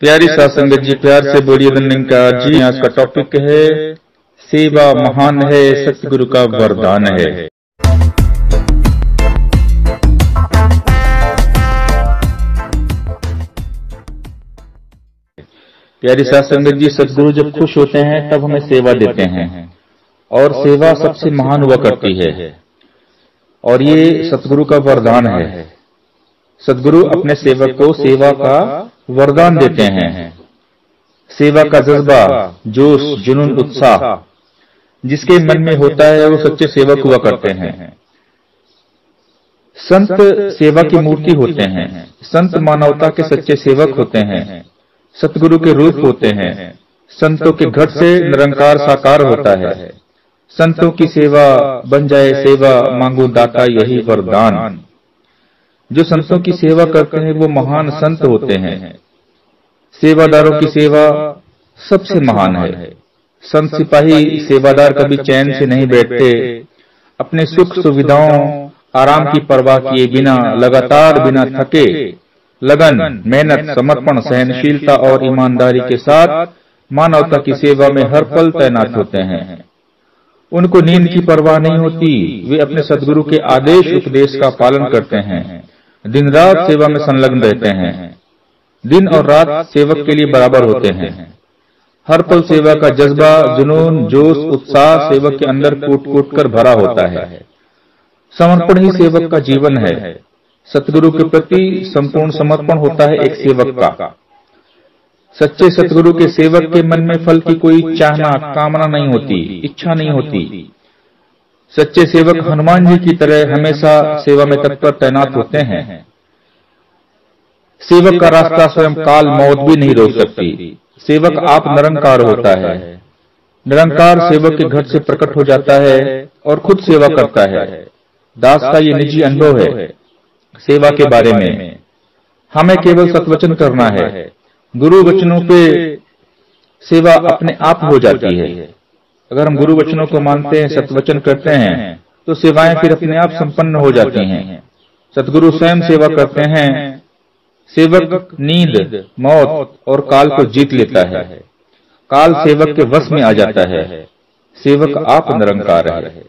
प्यारी सासंगत जी प्यार से बोलिए का। जी आज का टॉपिक है सेवा महान है सतगुरु का वरदान है। प्यारी सासंगत जी सतगुरु जब खुश होते हैं तब हमें सेवा देते हैं। और सेवा सबसे महान हुआ करती है। और ये सतगुरु का वरदान है। सदगुरु अपने सेवक को सेवा का वरदान देते हैं। सेवा का जज्बा जोश जुनून उत्साह। जिसके मन में होता है वो सच्चे सेवक हुआ करते हैं। संत सेवा की मूर्ति होते हैं। संत मानवता के सच्चे सेवक होते हैं। सतगुरु के रूप होते हैं। संतों के घट से निरंकार साकार होता है। संतों की सेवा बन जाए सेवा मांगो दाता यही वरदान। जो संतों की सेवा करते हैं, वो महान संत होते हैं। सेवादारों की सेवा सबसे महान है। संत सिपाही, सेवादार कभी चैन से नहीं बैठते। अपने सुख सुविधाओं, आराम की परवाह किए बिना, लगातार बिना थके, लगन, मेहनत, समर्पण, सहनशीलता और ईमानदारी के साथ मानवता की सेवा में हर पल तैनात होते हैं। उनको नींद की परवाह नहीं होती। वे अपने सदगुरु के आदेश उपदेश का पालन करते हैं। दिन रात सेवा में संलग्न रहते हैं। दिन और रात सेवक के लिए बराबर होते हैं। हर पल सेवा का जज्बा जुनून जोश उत्साह सेवक के अंदर कूट कूट कर भरा होता है। समर्पण ही सेवक का जीवन है। सतगुरु के प्रति संपूर्ण समर्पण होता है एक सेवक का। सच्चे सतगुरु के सेवक के मन में फल की कोई चाहना कामना नहीं होती इच्छा नहीं होती। सच्चे सेवक हनुमान जी की तरह हमेशा सेवा में तत्पर तैनात होते हैं। सेवक का रास्ता स्वयं काल मौत भी नहीं रोक सकती। सेवक आप निरंकार होता है। निरंकार सेवक के घर से प्रकट हो जाता है और खुद सेवा करता है। दास का ये निजी अनुभव है सेवा के बारे में। हमें केवल सतवचन करना है। गुरु वचनों पे सेवा अपने आप हो जाती है। अगर हम गुरु वचनों को मानते हैं, सतवचन करते हैं तो सेवाएँ फिर अपने आप संपन्न हो जाती हैं। सतगुरु स्वयं सेवा करते हैं। सेवक नींद, मौत और काल को जीत लेता है। काल सेवक के वश में आ जाता है। सेवक आप निरंकार है।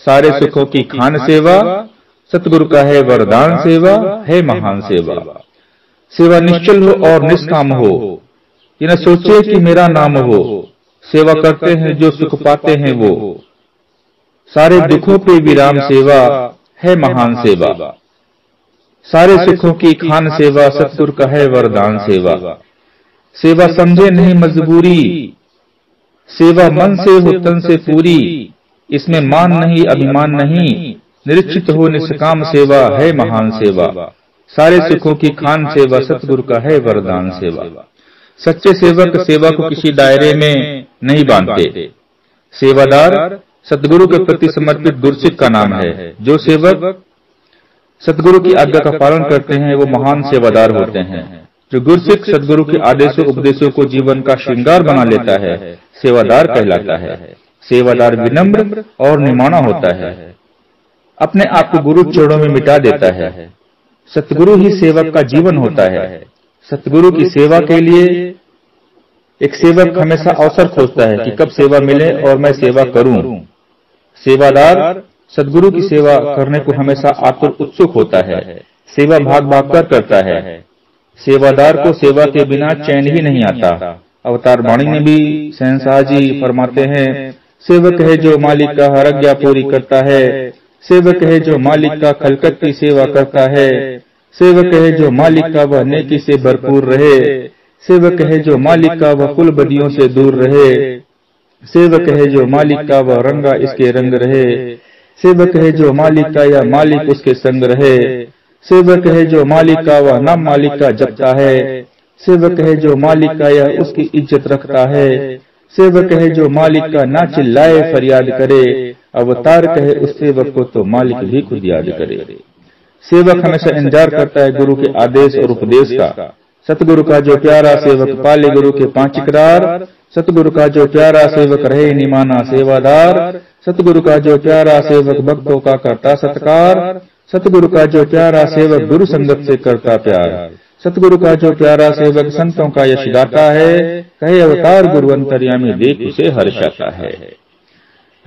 सारे सुखों की खान सेवा, सतगुरु का है वरदान सेवा, है महान सेवा। सेवा निश्चल हो और निष्काम हो। ये न सोचे कि मेरा नाम हो। सेवा करते हैं जो सुख पाते हैं वो। सारे दुखों पे विराम सेवा है महान सेवा। सारे सुखों की खान सेवा सतगुर का है वरदान सेवा। सेवा। समझे नहीं मजबूरी। सेवा मन से हो तन से पूरी। इसमें मान नहीं अभिमान नहीं। निरीक्षित हो निष्काम सेवा है महान सेवा। सारे सुखों की खान सेवा सतगुरु का है वरदान सेवा। सच्चे सेवक सेवा को किसी दायरे में नहीं बांधते सेवादार सतगुरु के प्रति समर्पित गुरसिक का नाम है। जो सेवक सतगुरु की आज्ञा का पालन करते हैं वो महान सेवादार होते हैं। जो गुरसिक सदगुरु के आदेशों उपदेशों को जीवन का श्रृंगार बना लेता है सेवादार कहलाता है। सेवादार विनम्र और निमाना होता है। अपने आप को गुरु चरणों में मिटा देता है। सतगुरु ही सेवक का जीवन होता है। सतगुरु की सेवा के लिए एक सेवक हमेशा अवसर खोजता है कि कब सेवा मिले और मैं सेवा करूँ। सेवादार सदगुरु की सेवा करने को हमेशा आतुर उत्सुक होता है। सेवा भाग भाग कर करता है। सेवादार को सेवा के बिना चैन ही नहीं आता। अवतार वाणी में भी सहनशाह जी फरमाते हैं सेवक है जो मालिक का हर आज्ञा पूरी करता है। सेवक है जो मालिक का खलकत की सेवा करता है। सेवक है जो मालिक का वह नेकी से भरपूर रहे। सेवक है जो मालिक का वह कुल बदियों से दूर रहे। सेवक है जो मालिक का वह रंगा इसके रंग रहे। सेवक है जो मालिक का या मालिक उसके संग रहे। सेवक है जो मालिक का वह नाम मालिक का जपता है। सेवक है जो मालिक का या उसकी इज़्ज़त रखता है। सेवक है जो मालिक का ना चिल्लाए फरियाद करे। अवतार कहे उस सेवक को तो मालिक भी खुद याद करे। सेवक हमेशा इंतज़ार करता है गुरु के आदेश और उपदेश का। सतगुरु का जो प्यारा सेवक पाले गुरु के पाँच इकरार। सतगुरु का जो प्यारा सेवक रहे निमाना सेवादार। सतगुरु का जो प्यारा सेवक भक्तों का करता सत्कार। सतगुरु का जो प्यारा सेवक गुरु संगत से करता प्यार। सतगुरु का जो प्यारा सेवक संतों का यश गाता है। कहे अवतार गुरु अंतर्यामी देख उसे हर्षाता है।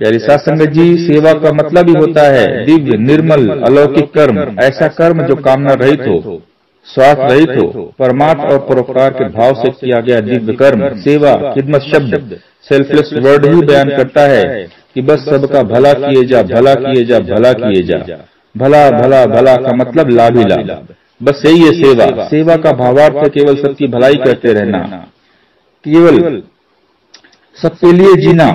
प्यारी सासंगत जी सेवा का मतलब ही होता है दिव्य, निर्मल, अलौकिक कर्म। ऐसा कर्म जो कामना रहित हो, स्वार्थ रहित हो परमात्म और परोपकार के भाव से किया गया दिव्य कर्म, सेवा, खिदमत शब्द सेल्फलेस वर्ड ही बयान करता है कि बस सबका भला किए जा, भला किए जा, भला किए जा। भला भला भला का मतलब लाभ ही लाभ। बस यही है सेवा। सेवा का भावार्थ केवल सबकी भलाई करते रहना। केवल सबके लिए जीना।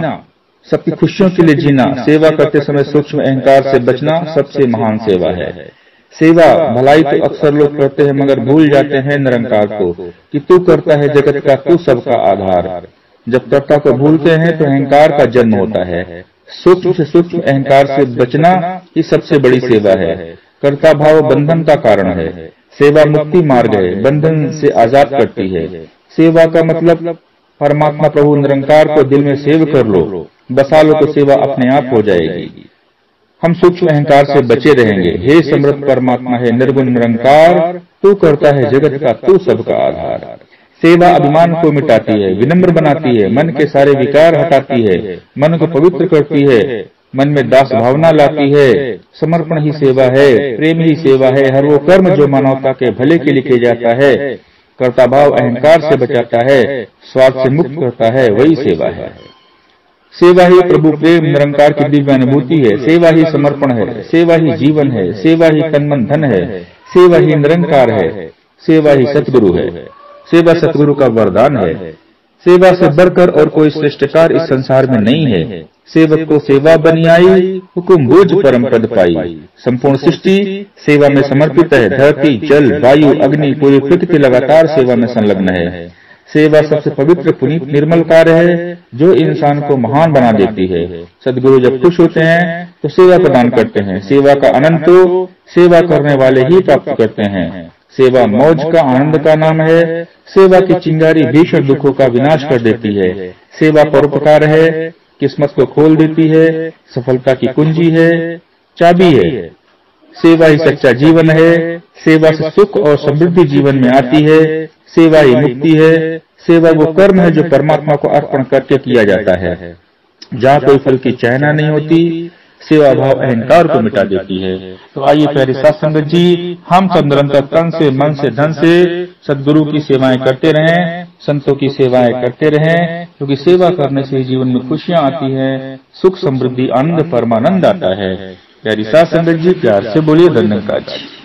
सबकी खुशियों के लिए जीना, सेवा करते समय सूक्ष्म अहंकार से बचना सबसे महान सेवा है। सेवा भलाई तो अक्सर लोग करते हैं, मगर भूल जाते हैं निरंकार को, कि तू करता है जगत का, तू सबका आधार। जब कर्ता को भूलते हैं तो अहंकार का जन्म होता है। सूक्ष्म से सूक्ष्म अहंकार से बचना ही सबसे बड़ी सेवा है। कर्ता भाव बंधन का कारण है। सेवा मुक्ति मार्ग है, बंधन से आज़ाद करती है। सेवा का मतलब परमात्मा प्रभु निरंकार को दिल में सेव कर लो बसा लो तो सेवा अपने आप हो जाएगी। हम सूक्ष्म अहंकार से बचे रहेंगे। हे समृद्ध परमात्मा, है निर्गुण निरंकार, तू करता है जगत का, तू सबका आधार। सेवा अभिमान को मिटाती है, विनम्र बनाती है, मन के सारे विकार हटाती है, मन को पवित्र करती है, मन में दास भावना लाती है। समर्पण ही सेवा है, प्रेम ही सेवा है, हर वो कर्म जो मानवता के भले के लिए किया जाता है। कर्ता भाव अहंकार से बचाता है स्वार्थ से मुक्त करता है वही सेवा है सेवा ही प्रभु प्रेम निरंकार की दिव्य अनुभूति है सेवा ही समर्पण है सेवा ही जीवन है सेवा ही तनमन धन है सेवा ही निरंकार है सेवा ही सतगुरु है सेवा सतगुरु का वरदान है सेवा से बढ़कर और कोई श्रेष्ठकार इस संसार में नहीं है सेवक को सेवा बनी आई, हुकुम बूझ परम पद पाई। संपूर्ण सृष्टि सेवा में समर्पित है, धरती, जल, वायु, अग्नि, पूरी प्रकृति लगातार सेवा में संलग्न है। सेवा सबसे पवित्र, पुनीत, निर्मल कार्य है, जो इंसान को महान बना देती है। सदगुरु जब खुश होते हैं तो सेवा प्रदान करते हैं। सेवा का आनंद तो सेवा करने वाले ही प्राप्त करते हैं। सेवा मौज का आनंद का नाम है, सेवा की चिंगारी भीषण दुखों का विनाश कर देती है। सेवा परोपकार है किस्मत को खोल देती है, सफलता की कुंजी है, चाबी है। सेवा ही सच्चा जीवन है, सेवा से सुख और समृद्धि जीवन में आती है, सेवा ही मुक्ति है, सेवा वो कर्म है जो परमात्मा को अर्पण करके किया जाता है। जहाँ कोई फल की चाहना नहीं होती सेवा भाव अहंकार को मिटा देती है। तो आइए प्यारे संगत जी, हम सब निरंतर तन से, मन से, धन से सदगुरु की सेवाएँ करते रहें, संतों की सेवाएँ करते रहें, क्योंकि सेवा करने से जीवन में खुशियाँ आती है, सुख समृद्धि, आनंद, परमानंद आता है। प्यारी सात संगत जी, प्यार से बोलिए धन्यवाद जी।